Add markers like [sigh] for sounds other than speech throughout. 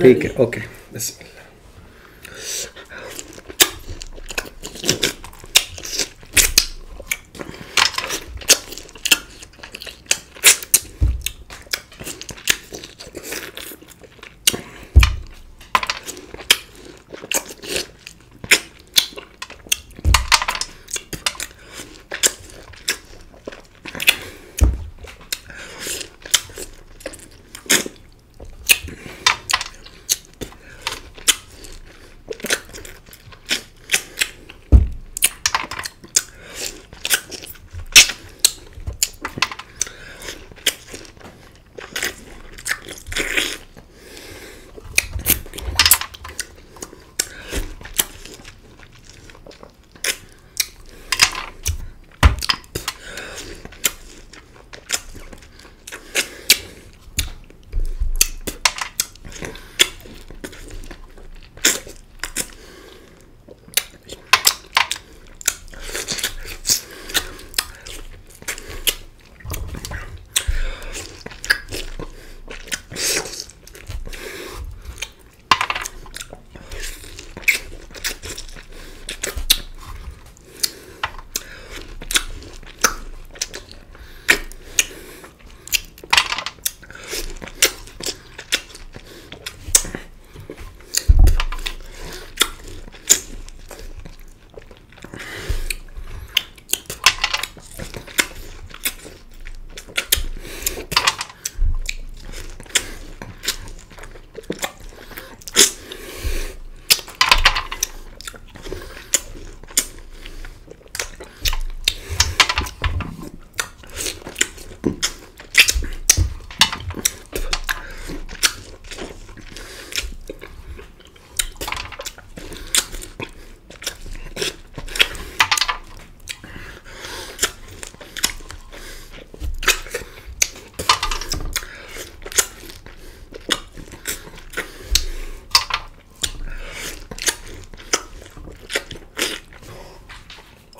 ठीक है ओके बिस्मिल्लाह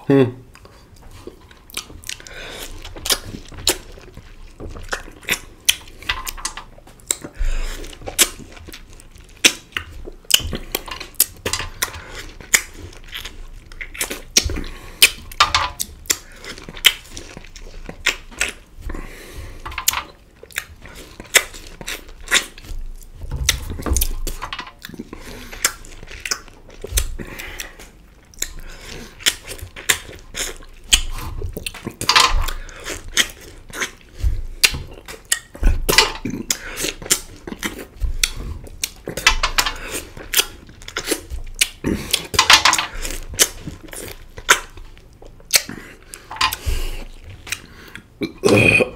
Hmm. Ugh. [coughs]